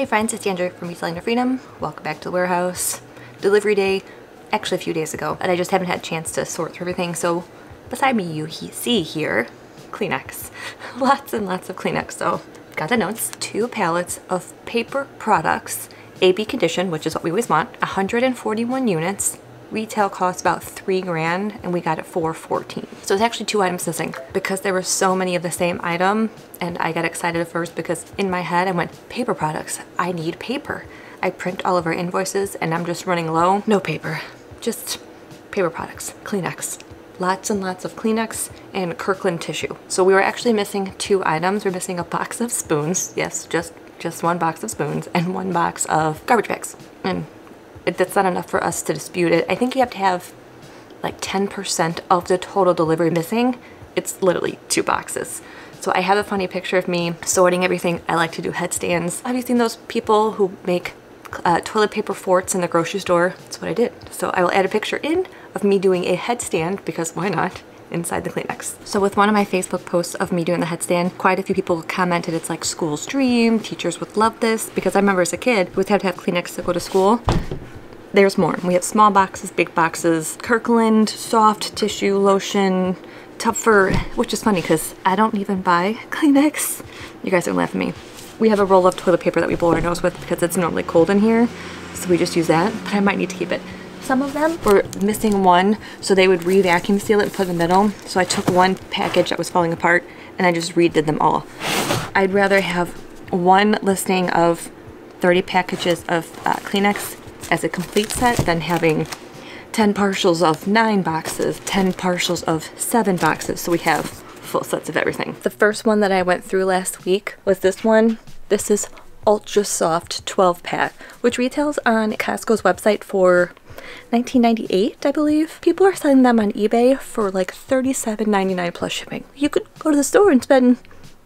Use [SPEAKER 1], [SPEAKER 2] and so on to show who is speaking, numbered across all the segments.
[SPEAKER 1] Hey friends, it's Andrea from Reselling to Freedom. Welcome back to the warehouse. Delivery day, actually a few days ago, and I just haven't had a chance to sort through everything. So beside me, you he see here, Kleenex. lots and lots of Kleenex. So got the notes. Two pallets of paper products, AB condition, which is what we always want, 141 units, retail cost about three grand and we got it for 14. So it's actually two items missing because there were so many of the same item and I got excited at first because in my head I went, paper products, I need paper. I print all of our invoices and I'm just running low. No paper, just paper products, Kleenex. Lots and lots of Kleenex and Kirkland tissue. So we were actually missing two items. We're missing a box of spoons. Yes, just just one box of spoons and one box of garbage bags. And that's not enough for us to dispute it. I think you have to have like 10% of the total delivery missing. It's literally two boxes. So I have a funny picture of me sorting everything. I like to do headstands. Have you seen those people who make uh, toilet paper forts in the grocery store? That's what I did. So I will add a picture in of me doing a headstand because why not? inside the Kleenex. So with one of my Facebook posts of me doing the headstand, quite a few people commented it's like school's dream, teachers would love this, because I remember as a kid, we would have to have Kleenex to go to school, there's more. We have small boxes, big boxes, Kirkland, soft tissue, lotion, Tougher, which is funny because I don't even buy Kleenex. You guys are laughing at me. We have a roll of toilet paper that we blow our nose with because it's normally cold in here. So we just use that, but I might need to keep it. Some of them were missing one, so they would re-vacuum seal it and put it in the middle. So I took one package that was falling apart and I just redid them all. I'd rather have one listing of 30 packages of uh, Kleenex as a complete set than having 10 partials of 9 boxes, 10 partials of 7 boxes, so we have full sets of everything. The first one that I went through last week was this one. This is Ultra Soft 12 pack, which retails on Costco's website for 1998, I believe. People are selling them on eBay for like $37.99 plus shipping. You could go to the store and spend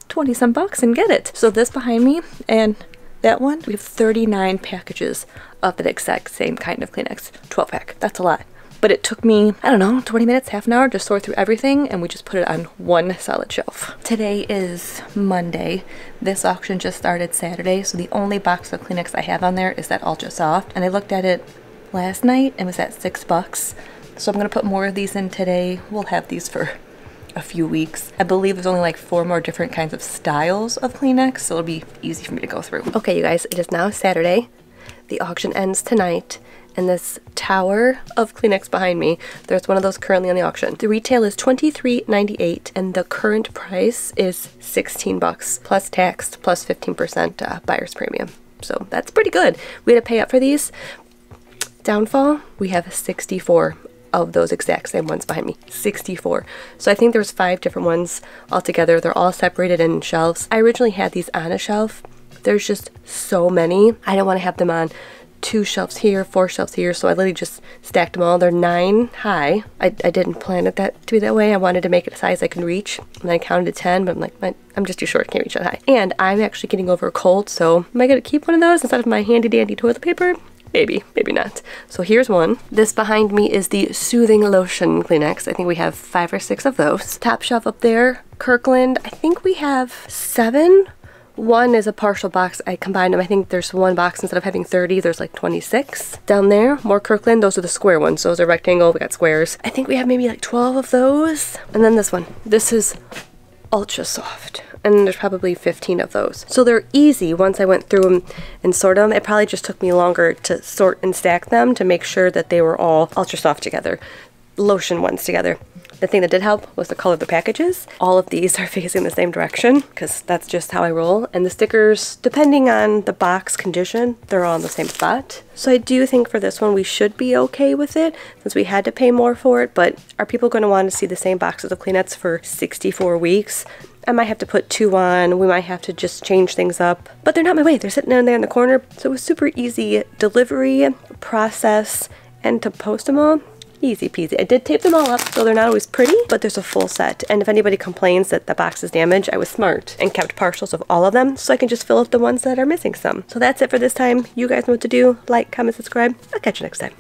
[SPEAKER 1] 20 some bucks and get it. So this behind me and that one, we have 39 packages of the exact same kind of Kleenex 12 pack. That's a lot. But it took me, I don't know, 20 minutes, half an hour to sort through everything and we just put it on one solid shelf. Today is Monday. This auction just started Saturday, so the only box of Kleenex I have on there is that Ultra Soft. And I looked at it last night and was at six bucks. So I'm gonna put more of these in today. We'll have these for a few weeks. I believe there's only like four more different kinds of styles of Kleenex, so it'll be easy for me to go through. Okay, you guys, it is now Saturday. The auction ends tonight, and this tower of Kleenex behind me, there's one of those currently on the auction. The retail is $23.98, and the current price is 16 bucks plus tax plus 15% uh, buyer's premium. So that's pretty good. We had to pay up for these. Downfall, we have 64 of those exact same ones behind me 64 so I think there's five different ones altogether. They're all separated in shelves. I originally had these on a shelf. There's just so many. I don't want to have them on two shelves here four shelves here so I literally just stacked them all. They're nine high. I, I didn't plan it that to be that way. I wanted to make it a size I can reach and I counted to 10 but I'm like I'm just too short. Can't reach that high. And I'm actually getting over a cold so am I gonna keep one of those instead of my handy dandy toilet paper Maybe, maybe not. So here's one. This behind me is the Soothing Lotion Kleenex. I think we have five or six of those. Top shelf up there, Kirkland. I think we have seven. One is a partial box. I combined them. I think there's one box instead of having 30, there's like 26. Down there, more Kirkland. Those are the square ones. Those are rectangle. We got squares. I think we have maybe like 12 of those. And then this one. This is ultra soft and there's probably 15 of those. So they're easy once I went through them and sort them. It probably just took me longer to sort and stack them to make sure that they were all ultra soft together, lotion ones together. The thing that did help was the color of the packages. All of these are facing the same direction because that's just how I roll. And the stickers, depending on the box condition, they're all in the same spot. So I do think for this one we should be okay with it since we had to pay more for it. But are people going to want to see the same boxes of Kleenex for 64 weeks? I might have to put two on. We might have to just change things up. But they're not my way. They're sitting down there in the corner. So it was super easy delivery, process, and to post them all. Easy peasy. I did tape them all up, so they're not always pretty, but there's a full set. And if anybody complains that the box is damaged, I was smart and kept partials of all of them, so I can just fill up the ones that are missing some. So that's it for this time. You guys know what to do. Like, comment, subscribe. I'll catch you next time.